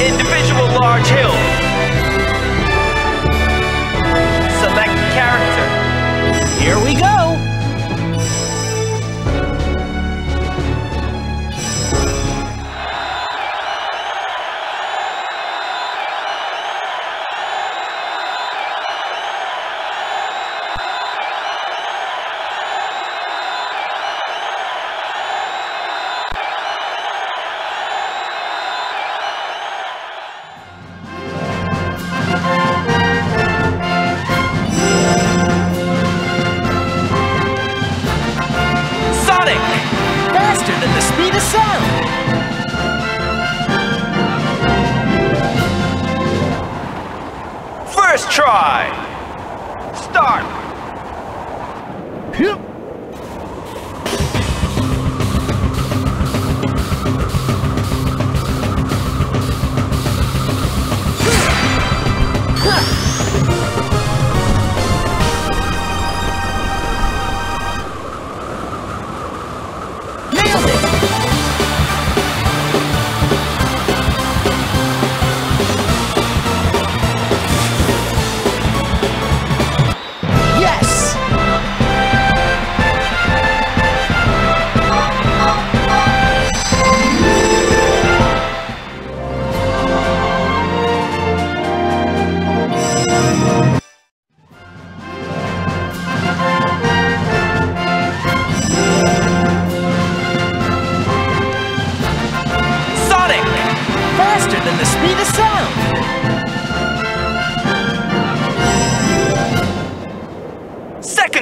individual large hill.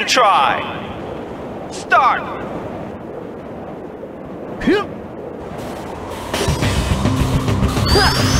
Try. Start. Nailed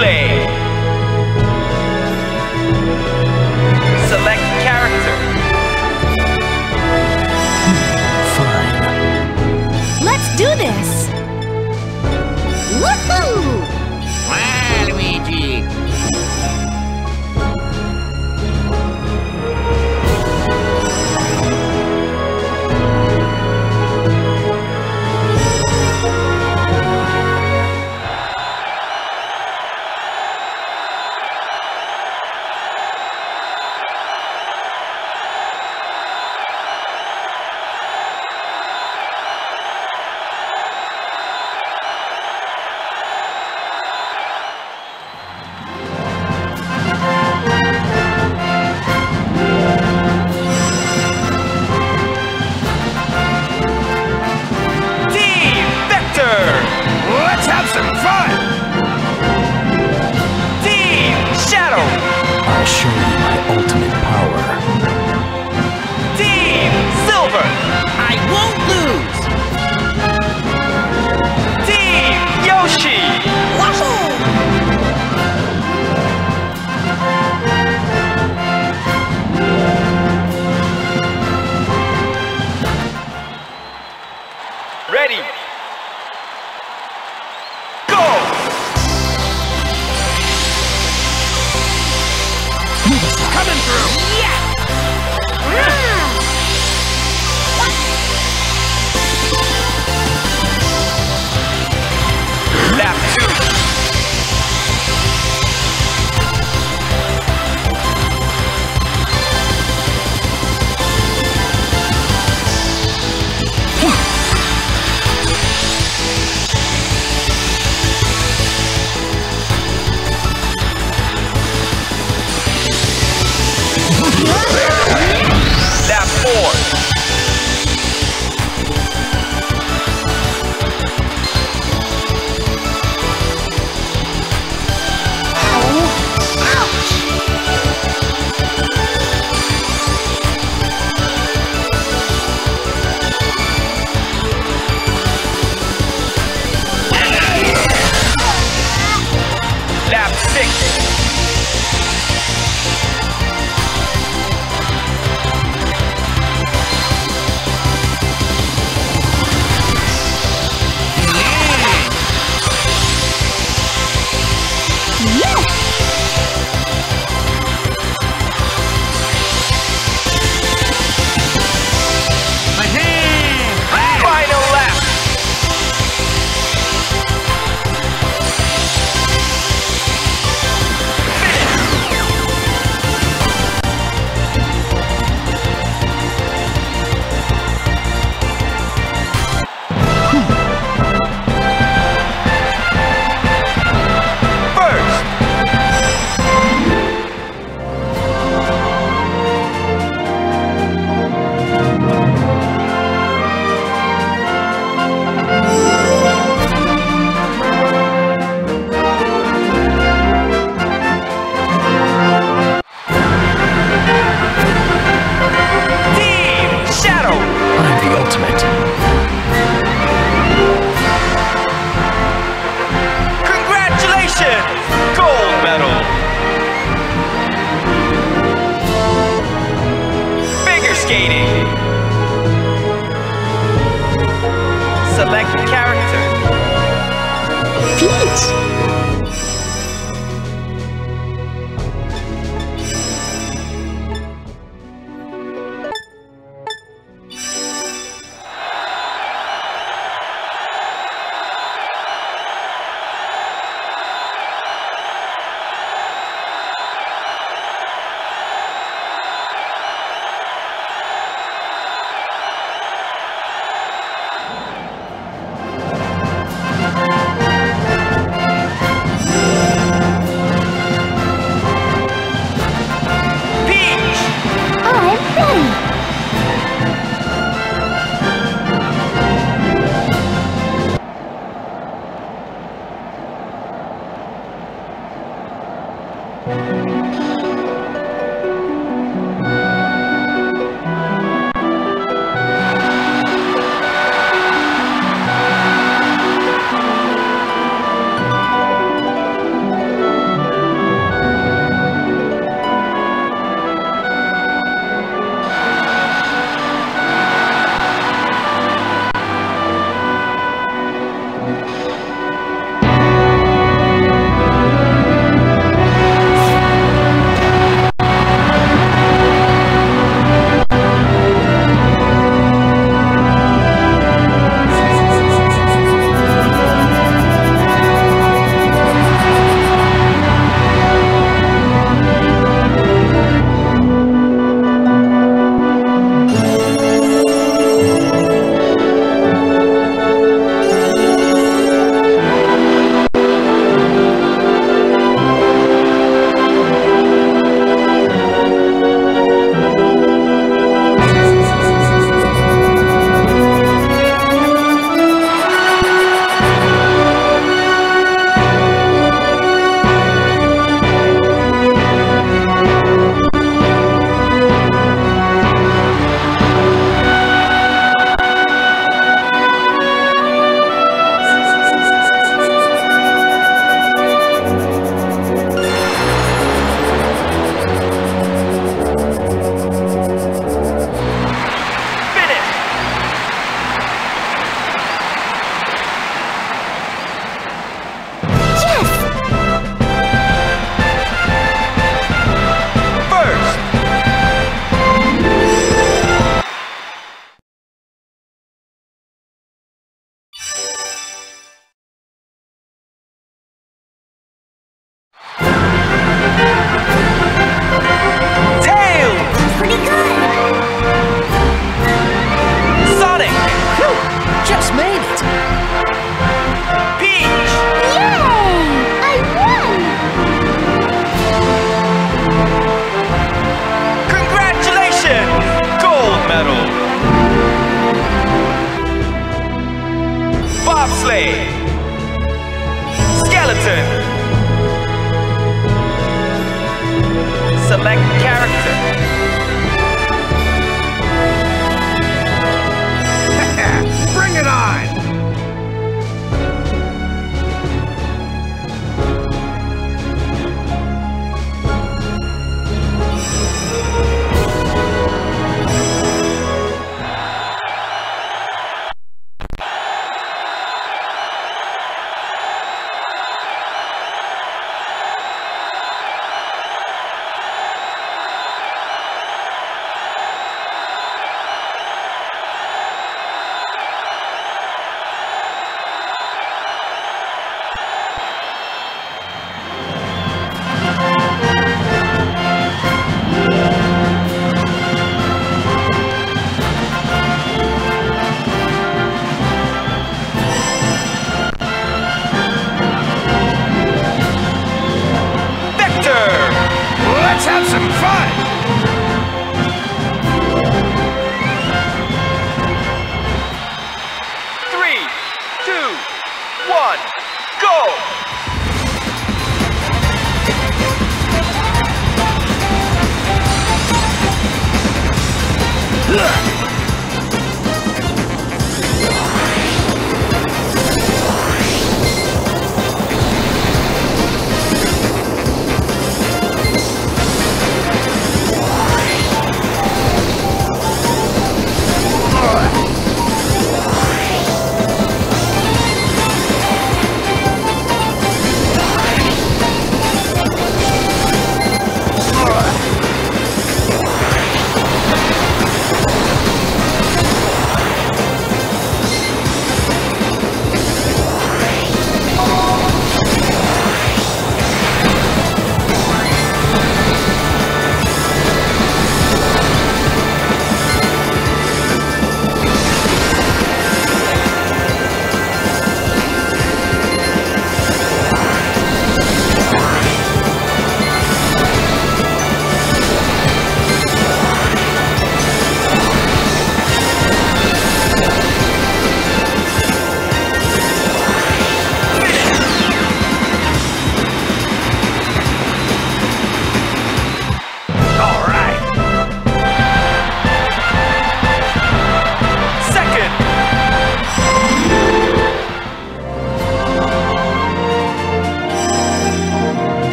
Chile.